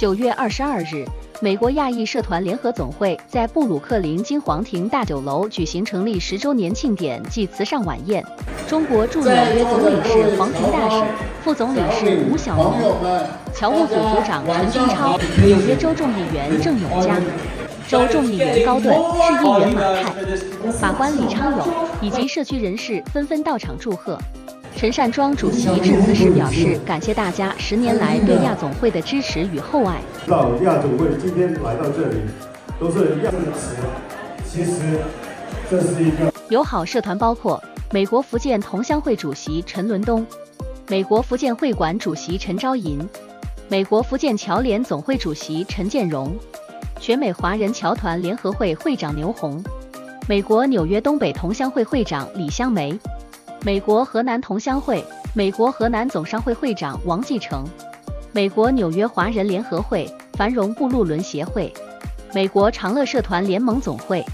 九月二十二日，美国亚裔社团联合总会在布鲁克林金皇庭大酒楼举行成立十周年庆典暨慈善晚宴。中国驻纽约总领事黄平大使、副总领事吴晓龙、侨务组组长陈军超、纽约州众议员郑永嘉、州众议员高顿、市议员马泰、法官李昌勇以及社区人士纷纷到场祝贺。陈善庄主席致辞时表示，感谢大家十年来对亚总会的支持与厚爱。到亚总会今天来到这里，都是亚的词。其实这是一个友好社团，包括美国福建同乡会主席陈伦东、美国福建会馆主席陈昭银、美国福建侨联总会主席陈建荣、全美华人侨团联合会会长牛红、美国纽约东北同乡会会长李香梅。美国河南同乡会、美国河南总商会会长王继成，美国纽约华人联合会、繁荣布路伦协会，美国长乐社团联盟总会，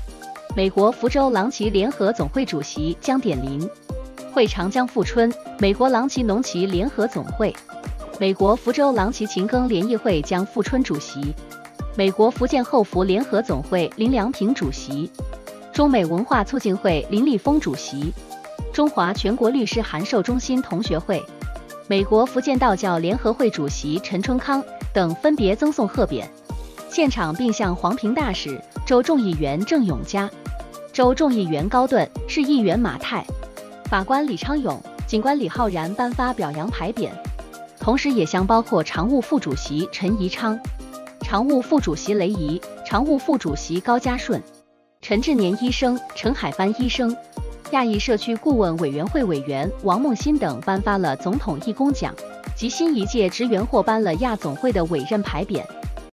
美国福州狼旗联合总会主席江典林，会长江富春，美国狼旗农旗联合总会，美国福州狼旗勤耕联谊会江富春主席，美国福建后福联合总会林良平主席，中美文化促进会林立峰主席。中华全国律师函授中心同学会、美国福建道教联合会主席陈春康等分别赠送贺匾，现场并向黄平大使、州众议员郑永嘉、州众议员高顿、市议员马泰、法官李昌永、警官李浩然颁发表扬牌匾，同时也向包括常务副主席陈宜昌、常务副主席雷怡、常务副主席高家顺、陈志年医生、陈海帆医生。亚裔社区顾问委员会委员王梦欣等颁发了总统义工奖，及新一届职员获颁了亚总会的委任牌匾。